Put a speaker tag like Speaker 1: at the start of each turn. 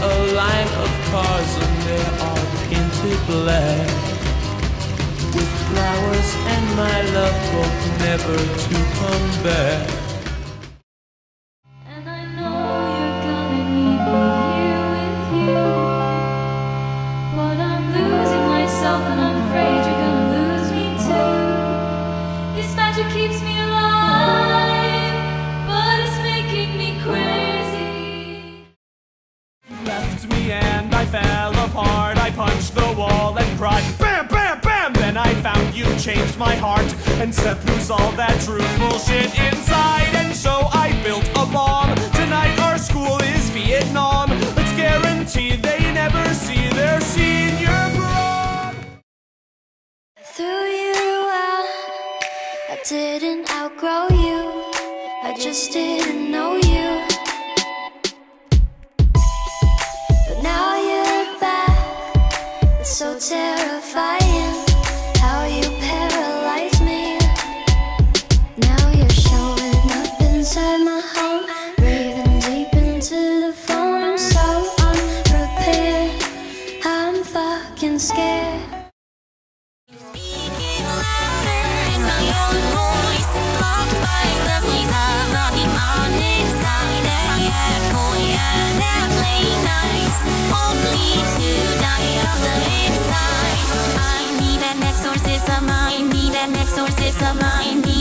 Speaker 1: a line of cars and they're painted black. With flowers and my love both never to come back.
Speaker 2: And I know you're gonna need me here with you. But I'm losing myself and I'm afraid you're gonna lose me too. This magic keeps me alive,
Speaker 3: left me and I fell apart. I punched the wall and cried, BAM, BAM, BAM! Then I found you changed my heart and set loose all that truth bullshit inside. And so I built a bomb. Tonight our school is Vietnam. Let's guarantee they never see their senior prom.
Speaker 2: Threw you out, I didn't outgrow you. I just didn't know you. So terrifying how you paralyze me. Now you're showing up inside my home, breathing deep into the phone. I'm so unprepared, I'm fucking scared.
Speaker 4: Speaking louder in my own voice, blocked by the noise need an exorcism,